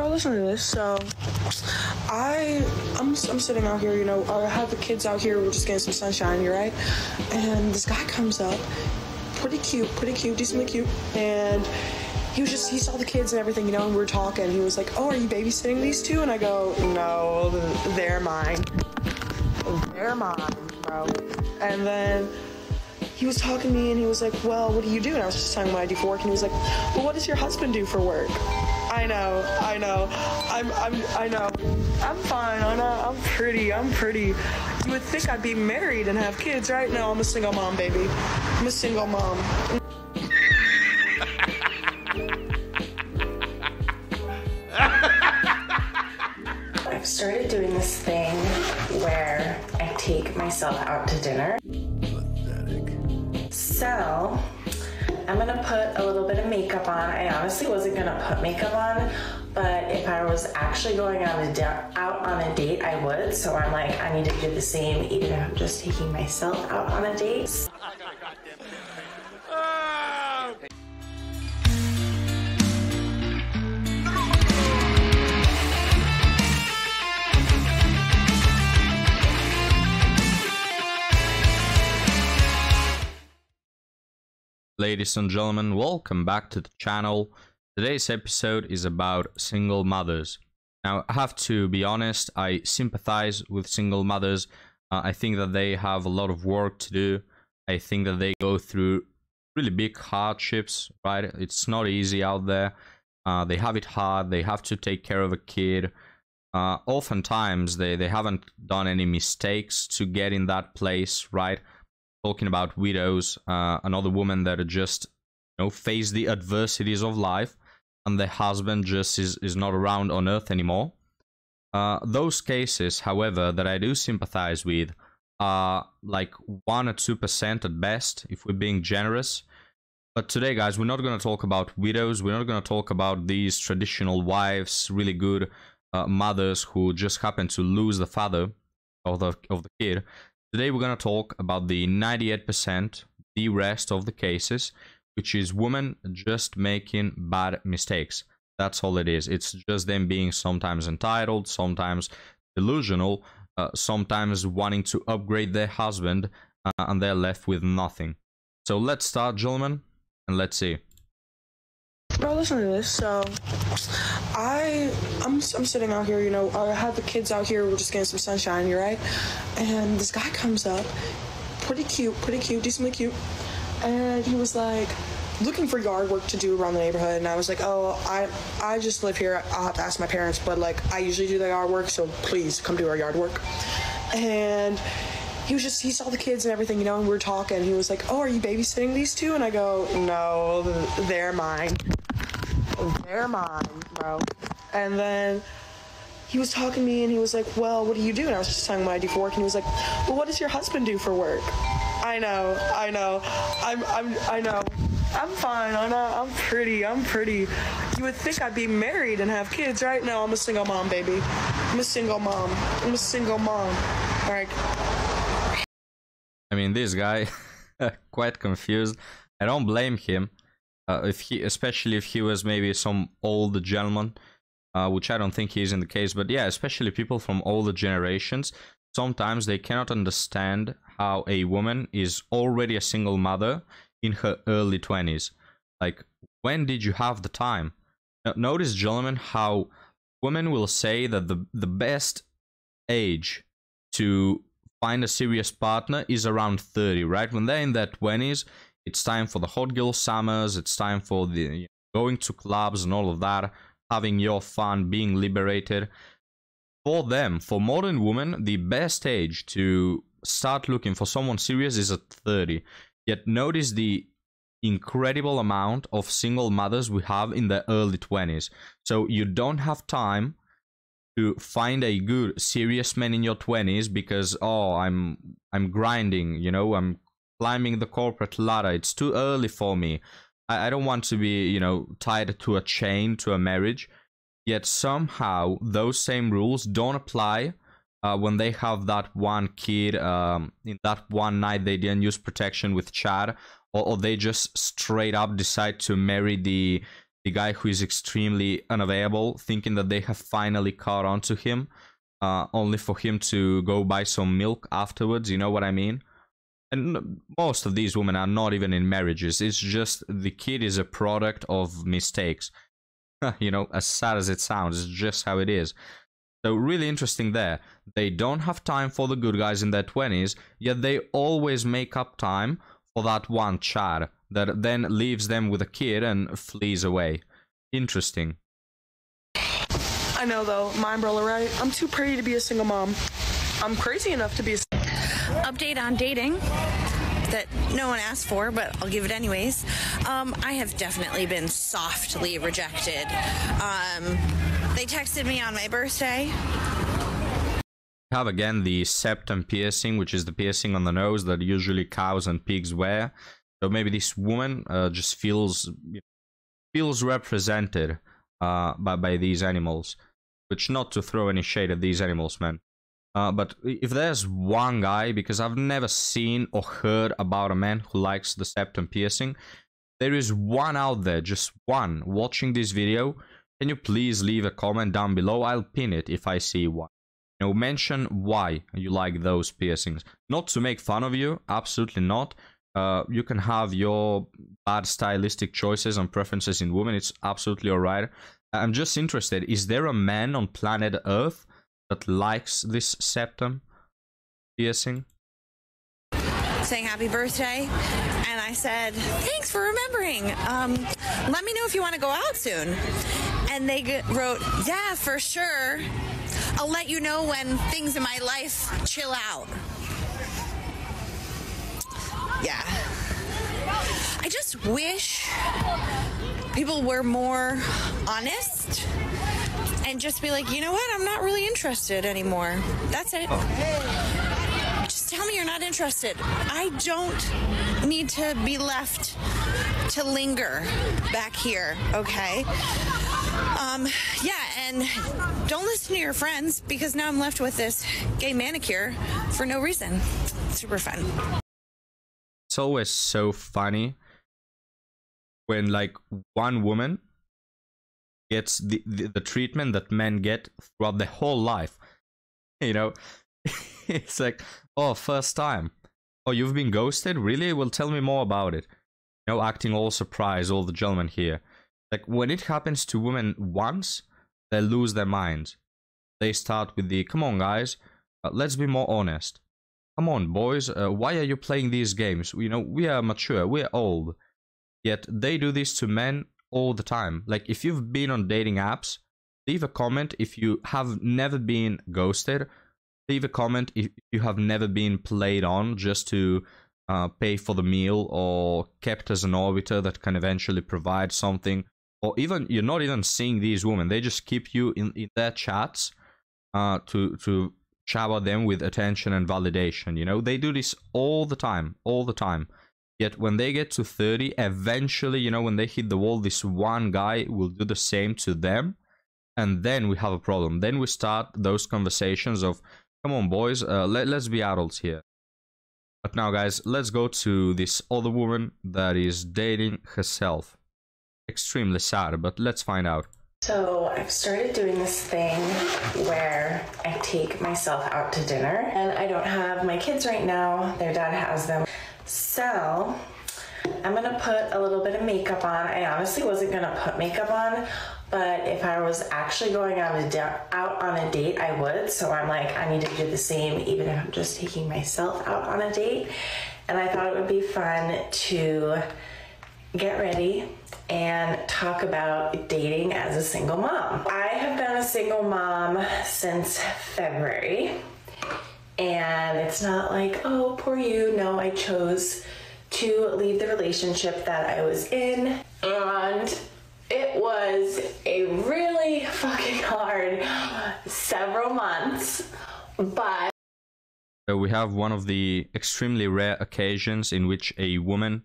Bro, listen to this. So, I, I'm, I'm sitting out here, you know, I have the kids out here, we're just getting some sunshine, you right? And this guy comes up, pretty cute, pretty cute, decently cute, and he was just, he saw the kids and everything, you know, and we were talking. He was like, oh, are you babysitting these two? And I go, no, they're mine. They're mine, bro. And then he was talking to me and he was like, well, what do you do? And I was just telling him what I do for work. And he was like, well, what does your husband do for work? I know, I know. I'm, I'm, I know. I'm fine. I'm, not, I'm pretty. I'm pretty. You would think I'd be married and have kids, right? No, I'm a single mom, baby. I'm a single mom. I've started doing this thing where I take myself out to dinner. So, I'm gonna put a little bit of makeup on. I honestly wasn't gonna put makeup on, but if I was actually going on a out on a date, I would. So I'm like, I need to do the same, even if I'm just taking myself out on a date. Ladies and gentlemen, welcome back to the channel. Today's episode is about single mothers. Now, I have to be honest, I sympathize with single mothers. Uh, I think that they have a lot of work to do. I think that they go through really big hardships, right? It's not easy out there. Uh, they have it hard. They have to take care of a kid. Uh, oftentimes, they, they haven't done any mistakes to get in that place, right? Talking about widows, uh, another woman that just you know face the adversities of life, and the husband just is is not around on earth anymore. Uh, those cases, however, that I do sympathize with are like one or two percent at best, if we're being generous. But today, guys, we're not going to talk about widows. We're not going to talk about these traditional wives, really good uh, mothers who just happen to lose the father of the of the kid. Today we're going to talk about the 98%, the rest of the cases, which is women just making bad mistakes. That's all it is. It's just them being sometimes entitled, sometimes delusional, uh, sometimes wanting to upgrade their husband, uh, and they're left with nothing. So let's start, gentlemen, and let's see. Bro, listen to this. So, I, I'm, I'm sitting out here, you know, I had the kids out here, we're just getting some sunshine, you right? And this guy comes up, pretty cute, pretty cute, decently cute, and he was like, looking for yard work to do around the neighborhood and I was like, "Oh, I I just live here. I'll have to ask my parents, but like I usually do the yard work, so please come do our yard work." And he was just he saw the kids and everything, you know, and we were talking. He was like, "Oh, are you babysitting these two? And I go, "No, they're mine." They're mine, bro. And then he was talking to me and he was like, Well, what do you do? And I was just telling him what I do for work. And he was like, Well, what does your husband do for work? I know, I know. I'm, I'm, I know. I'm fine. I'm not, I'm pretty. I'm pretty. You would think I'd be married and have kids, right? No, I'm a single mom, baby. I'm a single mom. I'm a single mom. All right. I mean, this guy, quite confused. I don't blame him. Uh, if he, especially if he was maybe some old gentleman, uh, which I don't think he is in the case, but yeah, especially people from older generations, sometimes they cannot understand how a woman is already a single mother in her early 20s. Like, when did you have the time? Notice, gentlemen, how women will say that the, the best age to find a serious partner is around 30, right? When they're in their 20s, it's time for the hot girl summers. It's time for the you know, going to clubs and all of that, having your fun, being liberated. For them, for modern women, the best age to start looking for someone serious is at 30. Yet notice the incredible amount of single mothers we have in the early 20s. So you don't have time to find a good serious man in your 20s because oh I'm I'm grinding, you know, I'm climbing the corporate ladder. It's too early for me. I, I don't want to be, you know, tied to a chain to a marriage. Yet somehow those same rules don't apply uh, when they have that one kid um, in that one night they didn't use protection with Chad, or, or they just straight up decide to marry the the guy who is extremely unavailable, thinking that they have finally caught on to him, uh, only for him to go buy some milk afterwards. You know what I mean? And most of these women are not even in marriages. It's just the kid is a product of mistakes. you know, as sad as it sounds, it's just how it is. So really interesting there. They don't have time for the good guys in their 20s, yet they always make up time for that one Chad that then leaves them with a kid and flees away. Interesting. I know though, my umbrella, right? I'm too pretty to be a single mom. I'm crazy enough to be a update on dating that no one asked for, but I'll give it anyways. Um, I have definitely been softly rejected. Um, they texted me on my birthday. Have again the septum piercing, which is the piercing on the nose that usually cows and pigs wear. So maybe this woman uh, just feels feels represented uh, by by these animals. Which not to throw any shade at these animals, man. Uh, but if there's one guy, because I've never seen or heard about a man who likes the septum piercing, there is one out there, just one, watching this video. Can you please leave a comment down below? I'll pin it if I see one. You know, mention why you like those piercings. Not to make fun of you, absolutely not. Uh, you can have your bad stylistic choices and preferences in women. It's absolutely alright. I'm just interested. Is there a man on planet Earth that likes this septum piercing? Saying happy birthday, and I said, Thanks for remembering. Um, let me know if you want to go out soon. And they wrote, Yeah, for sure. I'll let you know when things in my life chill out. Yeah. I just wish people were more honest and just be like, you know what? I'm not really interested anymore. That's it. Just tell me you're not interested. I don't need to be left to linger back here, okay? Um, yeah, and don't listen to your friends because now I'm left with this gay manicure for no reason. Super fun. It's always so funny when like one woman gets the, the, the treatment that men get throughout their whole life. You know, it's like, oh, first time. Oh, you've been ghosted? Really? Well, tell me more about it. You know, acting all surprised, all the gentlemen here. Like, when it happens to women once, they lose their minds. They start with the, come on, guys, uh, let's be more honest. Come on, boys, uh, why are you playing these games? You know, we are mature, we are old. Yet they do this to men all the time. Like if you've been on dating apps, leave a comment if you have never been ghosted. Leave a comment if you have never been played on just to uh, pay for the meal or kept as an orbiter that can eventually provide something. Or even you're not even seeing these women; they just keep you in, in their chats uh, to to shower them with attention and validation. You know, they do this all the time, all the time. Yet when they get to 30, eventually, you know, when they hit the wall, this one guy will do the same to them. And then we have a problem. Then we start those conversations of, come on, boys, uh, let, let's be adults here. But now, guys, let's go to this other woman that is dating herself. Extremely sad, but let's find out. So, I've started doing this thing where I take myself out to dinner, and I don't have my kids right now. Their dad has them. So I'm gonna put a little bit of makeup on. I honestly wasn't gonna put makeup on, but if I was actually going on a out on a date, I would. So I'm like, I need to do the same, even if I'm just taking myself out on a date. And I thought it would be fun to get ready and talk about dating as a single mom. I have been a single mom since February. And it's not like, oh, poor you. No, I chose to leave the relationship that I was in. And it was a really fucking hard several months. But. We have one of the extremely rare occasions in which a woman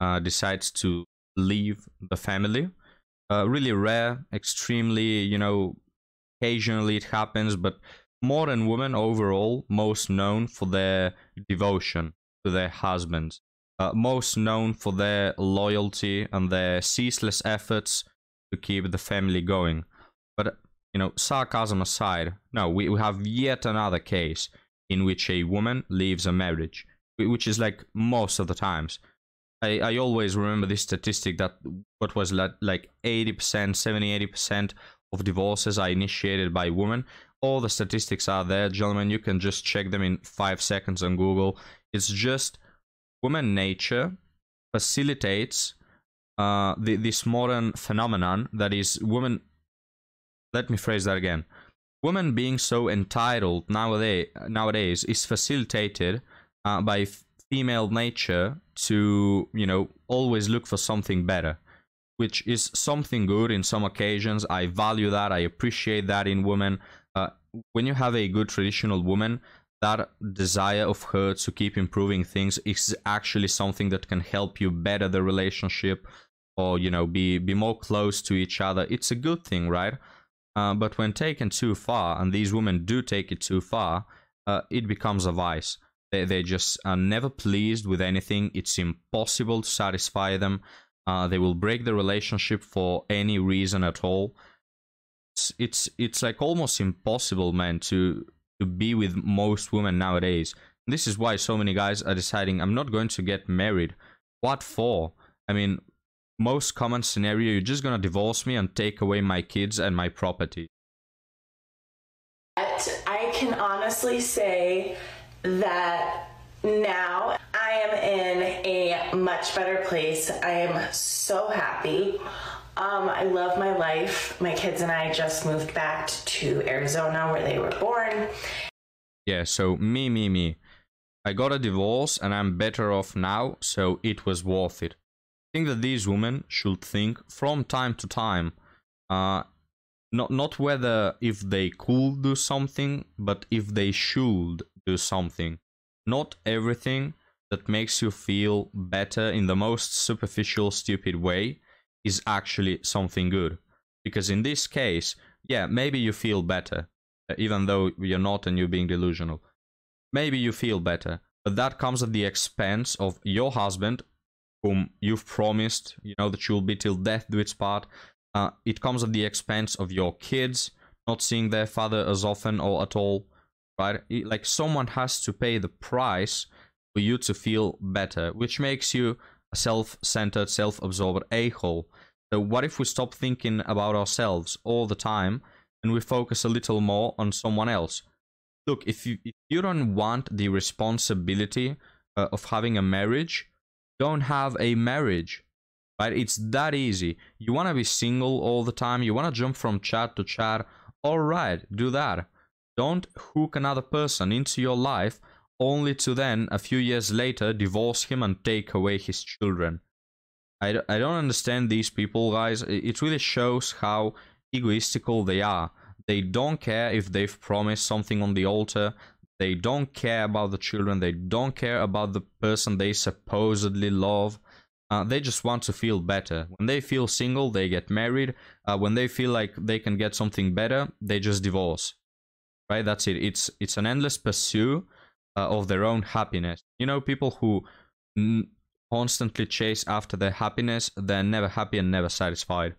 uh, decides to leave the family. Uh, really rare, extremely, you know, occasionally it happens, but modern women overall most known for their devotion to their husbands, uh, most known for their loyalty and their ceaseless efforts to keep the family going. But, you know, sarcasm aside, no, we, we have yet another case in which a woman leaves a marriage, which is like most of the times. I, I always remember this statistic that what was like, like 80%, 70, 80% of divorces are initiated by women. All the statistics are there, gentlemen. You can just check them in five seconds on Google. It's just woman nature facilitates uh, the, this modern phenomenon that is women. Let me phrase that again. Women being so entitled nowadays, nowadays is facilitated uh, by female nature to, you know, always look for something better, which is something good in some occasions. I value that. I appreciate that in women. When you have a good traditional woman, that desire of her to keep improving things is actually something that can help you better the relationship or you know be be more close to each other. It's a good thing right? Uh, but when taken too far and these women do take it too far uh, it becomes a vice. They, they just are never pleased with anything. It's impossible to satisfy them. Uh, they will break the relationship for any reason at all it's, it's it's like almost impossible man to to be with most women nowadays this is why so many guys are deciding i'm not going to get married what for i mean most common scenario, you're just gonna divorce me and take away my kids and my property. I can honestly say that now I am in a much better place. I am so happy. Um, I love my life. My kids and I just moved back to Arizona where they were born. Yeah, so me, me, me. I got a divorce and I'm better off now, so it was worth it I think that these women should think from time to time, uh, not not whether if they could do something, but if they should do something. Not everything that makes you feel better in the most superficial, stupid way is actually something good. Because in this case, yeah, maybe you feel better, uh, even though you're not and you're being delusional. Maybe you feel better, but that comes at the expense of your husband whom you've promised, you know, that you'll be till death do its part. Uh, it comes at the expense of your kids not seeing their father as often or at all, right? Like someone has to pay the price for you to feel better, which makes you a self-centered, self-absorbed a-hole. So what if we stop thinking about ourselves all the time and we focus a little more on someone else? Look, if you if you don't want the responsibility uh, of having a marriage, don't have a marriage right? It's that easy. You want to be single all the time. You want to jump from Chad to Chad. All right do that. Don't hook another person into your life only to then a few years later divorce him and take away his children i, I don't understand these people guys it really shows how egoistical they are they don't care if they've promised something on the altar they don't care about the children. They don't care about the person they supposedly love. Uh, they just want to feel better. When they feel single, they get married. Uh, when they feel like they can get something better, they just divorce. Right? That's it. It's it's an endless pursuit Uh, of their own happiness. You know, people who constantly chase after their happiness, they're never happy and never satisfied.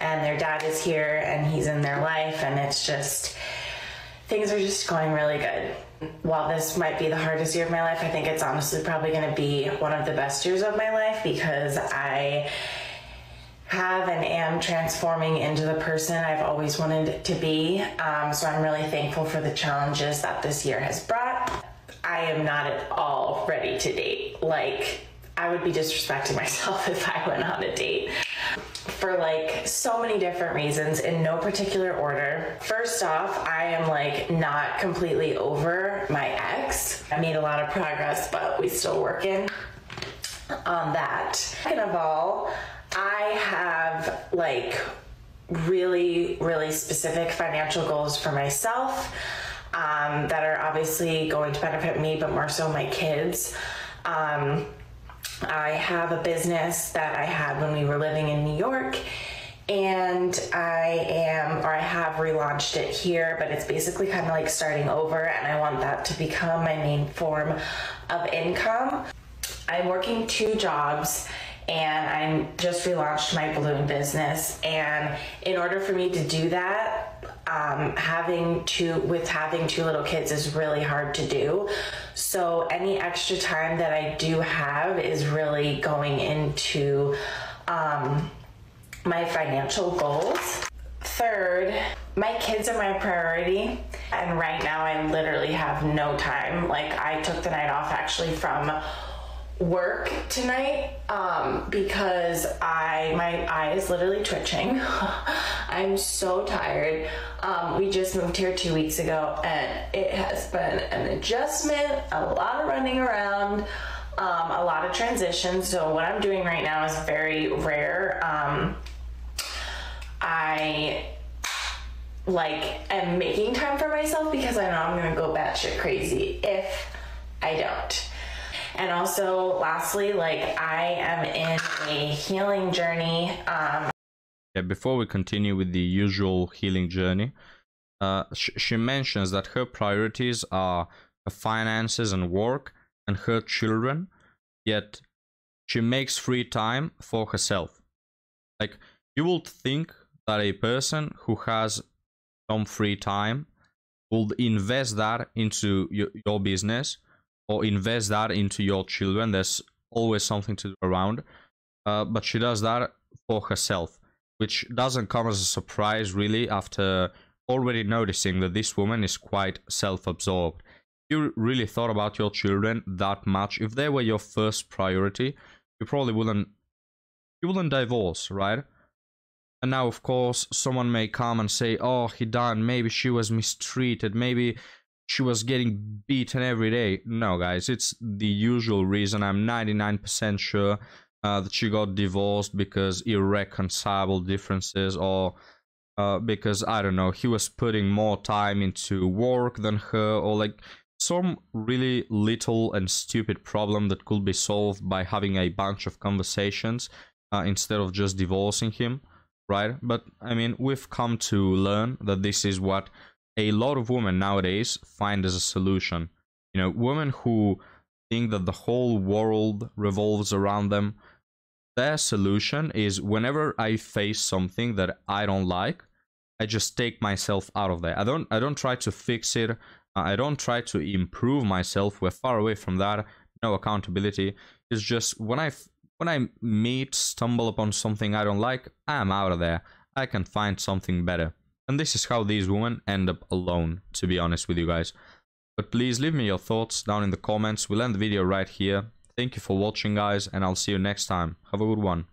And their dad is here, and he's in their life, and it's just things are just going really good. While this might be the hardest year of my life, I think it's honestly probably going to be one of the best years of my life because I have and am transforming into the person I've always wanted to be. Um, so I'm really thankful for the challenges that this year has brought. I am not at all ready to date. Like, I would be disrespecting myself if I went on a date for like so many different reasons in no particular order. First off, I am like not completely over my ex. I made a lot of progress, but we still working on that. Second of all, I have like really, really specific financial goals for myself um, that are obviously going to benefit me, but more so my kids. Um, I have a business that I had when we were living in New York and I am, or I have relaunched it here, but it's basically kind of like starting over, and I want that to become my main form of income. I'm working two jobs and I just relaunched my balloon business. And in order for me to do that, um, having two with having two little kids is really hard to do. So any extra time that I do have is really going into um, my financial goals. Third, my kids are my priority, and right now I literally have no time. Like, I took the night off actually from work tonight um, because I my eye is literally twitching. I'm so tired. Um, we just moved here two weeks ago, and it has been an adjustment, a lot of running around. Um, a lot of transitions. So what I'm doing right now is very rare. Um, I like am making time for myself because I know I'm gonna go batshit crazy if I don't. And also, lastly, like I am in a healing journey. Um, yeah, before we continue with the usual healing journey, uh, sh- she mentions that her priorities are her finances and work and her children, yet she makes free time for herself. Like, you would think that a person who has some free time would invest that into your, your business or invest that into your children. There's always something to do around. Uh, but she does that for herself, which doesn't come as a surprise really after already noticing that this woman is quite self absorbed. You really thought about your children that much. If they were your first priority, you probably wouldn't you wouldn't divorce, right? And now, of course, someone may come and say, oh, he done, maybe she was mistreated, maybe she was getting beaten every day. No, guys, it's the usual reason. I'm 99% sure uh, that she got divorced because irreconcilable differences or uh, because, I don't know, he was putting more time into work than her or like some really little and stupid problem that could be solved by having a bunch of conversations uh, instead of just divorcing him right? But I mean, we've come to learn that this is what a lot of women nowadays find as a solution. You know, women who think that the whole world revolves around them, their solution is whenever I face something that I don't like, I just take myself out of there. I don't I don't try to fix it. I don't try to improve myself. We're far away from that. No accountability. It's just when I when I meet, stumble upon something I don't like, I'm out of there. I can find something better. And this is how these women end up alone, to be honest with you guys. But please leave me your thoughts down in the comments. We'll end the video right here. Thank you for watching, guys, and I'll see you next time. Have a good one.